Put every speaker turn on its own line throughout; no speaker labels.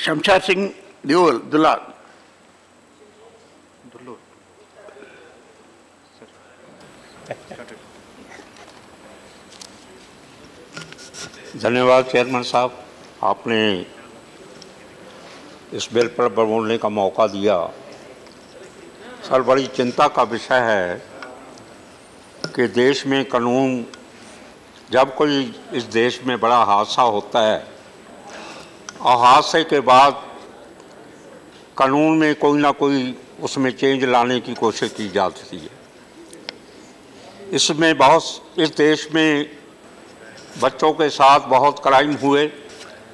शमशाद सिंह दियोल दुल्ला
धन्यवाद चेयरमैन साहब। आपने इस बिल पर बोलने का मौका दिया। सर, बड़ी चिंता का विषय है कि देश में कानून, जब कोई इस देश में बड़ा हादसा होता है और हादसे के बाद कानून में कोई ना कोई उसमें चेंज लाने की कोशिश की जाती है। इसमें बहुत, इस देश में बच्चों के साथ बहुत क्राइम हुए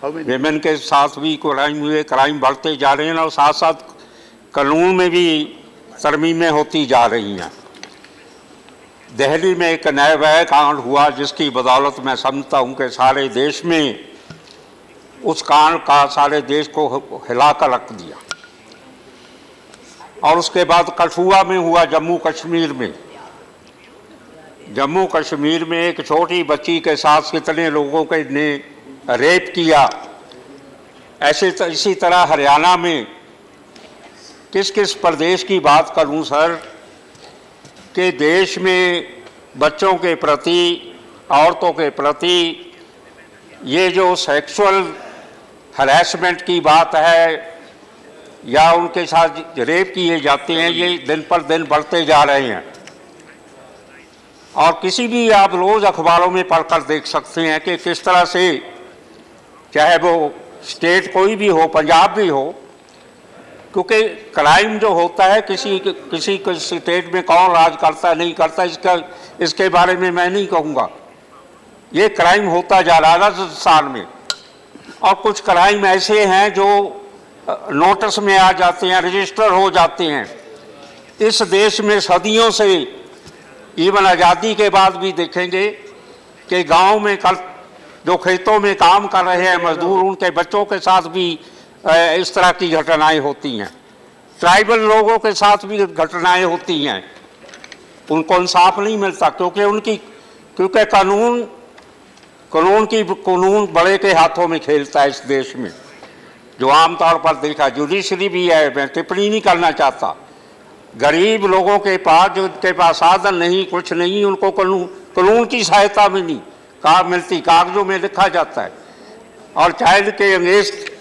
वेमेन के साथ भी क्राइम हुए क्राइम बढ़ते जा रहे हैं और साथ साथ कानून में भी तरमीमें होती जा रही हैं। दिल्ली में एक नए वह कांड हुआ जिसकी बदौलत मैं समझता हूँ कि सारे देश में उस कांड का सारे देश को हिला कर रख दिया। और उसके बाद कठुआ में हुआ जम्मू कश्मीर में। जम्मू कश्मीर में एक छोटी बच्ची के साथ कितने लोगों के ने रेप किया। ऐसे त, इसी तरह हरियाणा में किस किस प्रदेश की बात करूँ सर कि देश में बच्चों के प्रति औरतों के प्रति ये जो सेक्सुअल हरासमेंट की बात है, या उनके साथ रेप किए जाते हैं, ये दिन पर दिन बढ़ते जा रहे हैं। और किसी भी आप रोज़ अखबारों में पढ़कर देख सकते हैं कि किस तरह से, चाहे वो स्टेट कोई भी हो, पंजाब भी हो, क्योंकि क्राइम जो होता है, किसी किसी स्टेट में कौन राज करता है, नहीं करता इसका, इसके बारे में मैं नहीं कहूँगा। ये क्राइम होता जा रहा है राजस्थान में। और कुछ क्राइम ऐसे हैं जो नोटिस में आ जाते हैं, रजिस्टर हो जाते हैं। इस देश में सदियों से इवन आज़ादी के बाद भी देखेंगे कि गाँव में कल, जो खेतों में काम कर रहे हैं, मजदूर उनके बच्चों के साथ भी इस तरह की घटनाएँ होती हैं। ट्राइबल लोगों के साथ भी घटनाएँ होती हैं। उनको इंसाफ नहीं मिलता, क्योंकि उनकी, क्योंकि कानून कानून की, कानून बड़े के हाथों में खेलता है इस देश में। जो आमतौर पर देखा, जुडिशरी भी है, मैं टिप्पणी नहीं करना चाहता। गरीब लोगों के पास, जो उनके पास साधन नहीं, कुछ नहीं, उनको कानून कानून की सहायता भी नहीं का मिलती, कागजों में लिखा जाता है। और चाइल्ड के अगेंस्ट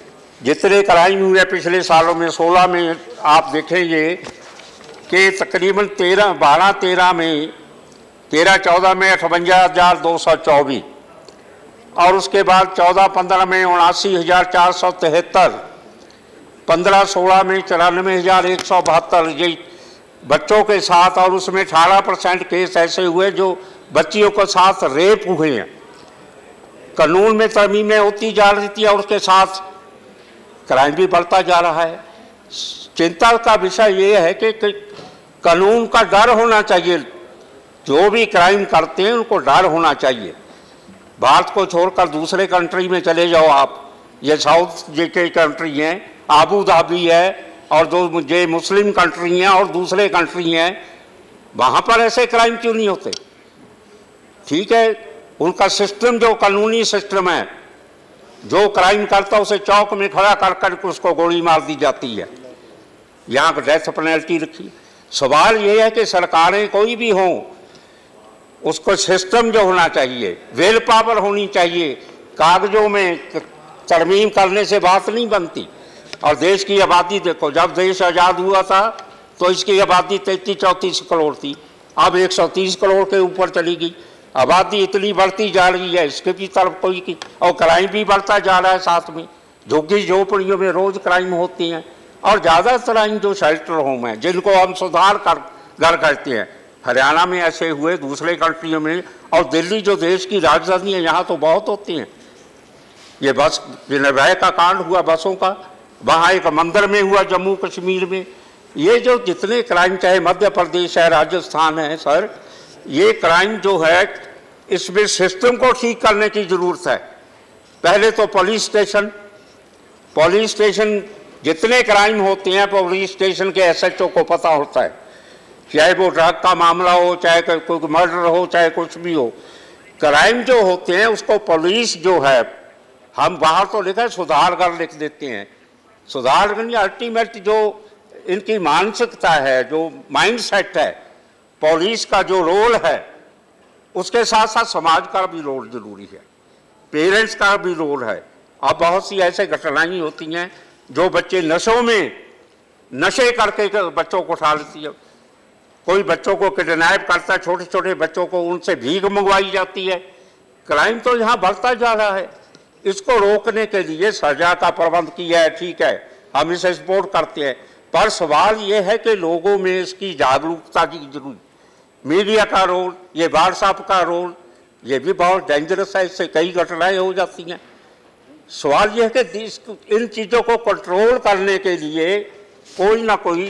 जितने क्राइम हुए पिछले सालों में, सोलह में आप देखेंगे कि तकरीबन तेरह, बारह, तेरह में, तेरह, चौदह में अठवंजा हज़ार दो सौ चौबीस और उसके बाद चौदह पंद्रह में उनासी हज़ार चार सौ तिहत्तर पंद्रह सोलह में चौरानवे हज़ार एक सौ बहत्तर। ये बच्चों के साथ और उसमें अठारह परसेंट केस ऐसे हुए जो बच्चियों के साथ रेप हुए हैं। कानून में तरमीमें होती जा रही थी और उसके साथ क्राइम भी बढ़ता जा रहा है। चिंता का विषय ये है कि, कि कानून का डर होना चाहिए। जो भी क्राइम करते हैं उनको डर होना चाहिए। भारत को छोड़कर दूसरे कंट्री में चले जाओ आप। ये साउथ जे के कंट्री हैं आबू धाबी है, और जो जो मुस्लिम कंट्री हैं और दूसरे कंट्री हैं। वहाँ पर ऐसे क्राइम क्यों नहीं होते? ठीक है, उनका सिस्टम जो कानूनी सिस्टम है, जो क्राइम करता उसे चौक में खड़ा कर कर उसको गोली मार दी जाती है। यहाँ डेथ पेनल्टी रखी। सवाल ये है कि सरकारें कोई भी हों उसको सिस्टम जो होना चाहिए वेल पावर होनी चाहिए। कागजों में तरमीम करने से बात नहीं बनती। और देश की आबादी देखो, जब देश आज़ाद हुआ था तो इसकी आबादी तैंतीस चौंतीस करोड़ थी। अब 130 करोड़ के ऊपर चली गई। आबादी इतनी बढ़ती जा रही है, इसके भी तरफ़ कोई की और क्राइम भी बढ़ता जा रहा है साथ में। झुग्गी झोपड़ियों में रोज़ क्राइम होती हैं। और ज़्यादा क्राइम जो शेल्टर होम है, जिनको हम सुधार कर घर करते हैं हरियाणा में ऐसे हुए, दूसरे कंट्रियों में, और दिल्ली जो देश की राजधानी है, यहाँ तो बहुत होती हैं। ये बस निर्भय का कांड हुआ बसों का, वहाँ एक मंदिर में हुआ जम्मू कश्मीर में। ये जो जितने क्राइम, चाहे मध्य प्रदेश है, राजस्थान है, सर, ये क्राइम जो है, इसमें सिस्टम को ठीक करने की ज़रूरत है। पहले तो पुलिस स्टेशन पुलिस स्टेशन जितने क्राइम होते हैं, पुलिस स्टेशन के एसएचओ को पता होता है। चाहे वो ड्रग का मामला हो, चाहे कोई मर्डर हो, चाहे कुछ भी हो क्राइम जो होते हैं, उसको पुलिस जो है, हम बाहर तो लिखा सुधार कर लिख देते हैं। सुधार अल्टीमेट जो इनकी मानसिकता है, जो माइंड सेट है पुलिस का जो रोल है, उसके साथ साथ समाज का भी रोल ज़रूरी है। पेरेंट्स का भी रोल है। अब बहुत सी ऐसे घटनाएँ होती हैं, जो बच्चे नशों में, नशे करके के बच्चों को उठा लेती है। कोई बच्चों को किडनैप करता है छोटे छोटे बच्चों को उनसे भीख मंगवाई जाती है। क्राइम तो यहाँ बढ़ता जा रहा है। इसको रोकने के लिए सजा का प्रबंध किया है, ठीक है। हम इसे सपोर्ट करते हैं। पर सवाल ये है कि लोगों में इसकी जागरूकता की ज़रूरत मीडिया का रोल, ये व्हाट्सएप का रोल, ये भी बहुत डेंजरस है। इससे कई घटनाएँ हो जाती हैं। सवाल यह है कि इन चीज़ों को कंट्रोल करने के लिए कोई ना कोई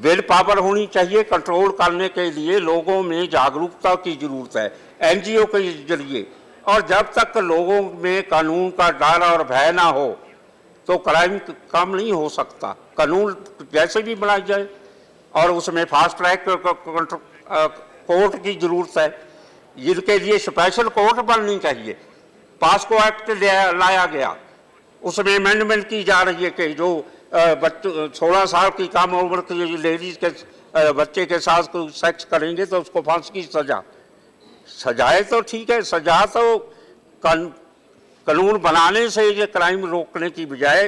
विल पावर होनी चाहिए कंट्रोल करने के लिए लोगों में जागरूकता की ज़रूरत है, एनजीओ के ज़रिए। और जब तक लोगों में कानून का डर और भय ना हो तो क्राइम कम नहीं हो सकता। कानून जैसे भी बनाई जाए, और उसमें फास्ट ट्रैक कोर्ट की ज़रूरत है। जिनके लिए स्पेशल कोर्ट बननी चाहिए। पासको एक्ट लाया गया। उसमें अमेंडमेंट की जा रही है कि जो बच्चों, सोलह साल की काम उम्र की लेडीज़ के बच्चे के साथ कोई सेक्स करेंगे तो उसको फांसी की सजा। सजाए तो ठीक है, सजा तो कानून बनाने से ये क्राइम रोकने की बजाय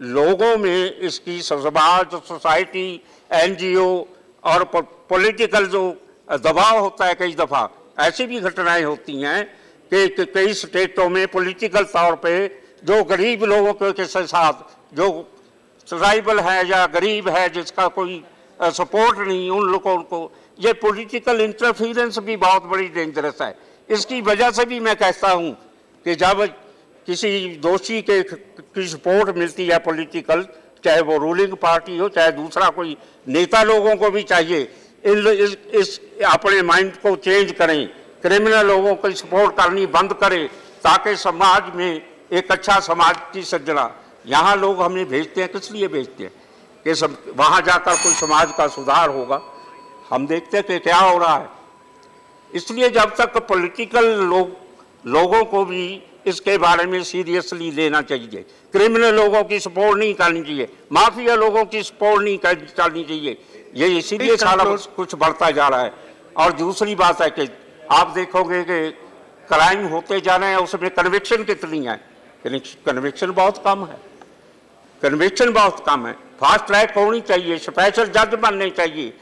लोगों में इसकी समाज सोसाइटी एनजीओ और पॉलिटिकल जो दबाव होता है कई दफ़ा, ऐसी भी घटनाएँ होती हैं कि कई स्टेटों में पॉलिटिकल तौर पे जो गरीब लोगों के साथ, जो ट्राइबल है या गरीब है जिसका कोई सपोर्ट नहीं उन लोगों को। ये पॉलिटिकल इंटरफेरेंस भी बहुत बड़ी डेंजरस है। इसकी वजह से भी मैं कहता हूँ कि जब किसी दोषी के की सपोर्ट मिलती है पॉलिटिकल चाहे वो रूलिंग पार्टी हो चाहे दूसरा कोई नेता लोगों को भी चाहिए इन इस, इस अपने माइंड को चेंज करें क्रिमिनल लोगों को सपोर्ट करनी बंद करें ताकि समाज में एक अच्छा समाज की सज्जना यहाँ लोग हमें भेजते हैं किस लिए भेजते हैं? कि सब वहाँ जाकर कोई समाज का सुधार होगा। हम देखते हैं कि क्या हो रहा है। इसलिए जब तक पॉलिटिकल लोग लोगों को भी इसके बारे में सीरियसली लेना चाहिए। क्रिमिनल लोगों की सपोर्ट नहीं करनी चाहिए। माफिया लोगों की सपोर्ट नहीं करनी चाहिए। ये इसीलिए सारा कुछ बढ़ता जा रहा है। और दूसरी बात है कि आप देखोगे कि क्राइम होते जा रहे हैं उसमें कन्विक्शन कितनी है? कन्विक्शन बहुत कम है। कन्विक्शन बहुत कम है। फास्ट ट्रैक होनी चाहिए स्पेशल जज बनने चाहिए।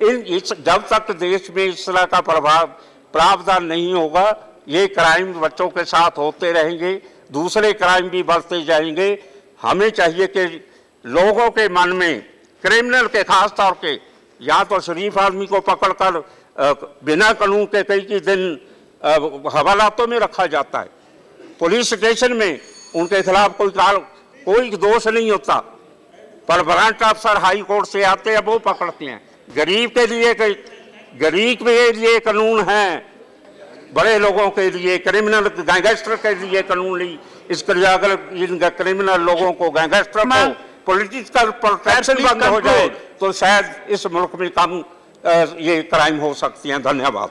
इन, इस, जब तक देश में इस तरह का प्रभाव, प्रावधान नहीं होगा, ये क्राइम बच्चों के साथ होते रहेंगे, दूसरे क्राइम भी बढ़ते जाएँगे। हमें चाहिए कि लोगों के मन में क्रिमिनल के खास तौर के, या तो शरीफ आदमी को पकड़कर बिना कानून के कई कई दिन हवालातों में रखा जाता है। पुलिस स्टेशन में उनके खिलाफ कोई कोई दोष नहीं होता। पर ब्रांच अफसर हाई कोर्ट से आते हैं वो पकड़ते हैं। गरीब के लिए गरीब के लिए कानून है। बड़े लोगों के लिए क्रिमिनल गैंगस्टर के लिए कानून ली इसके लिए अगर इन क्रिमिनल लोगों को गैंगस्टर को पॉलिटिकल प्रोटेक्शन बंद हो जाए तो शायद इस मुल्क में कम ये क्राइम हो सकती हैं। धन्यवाद।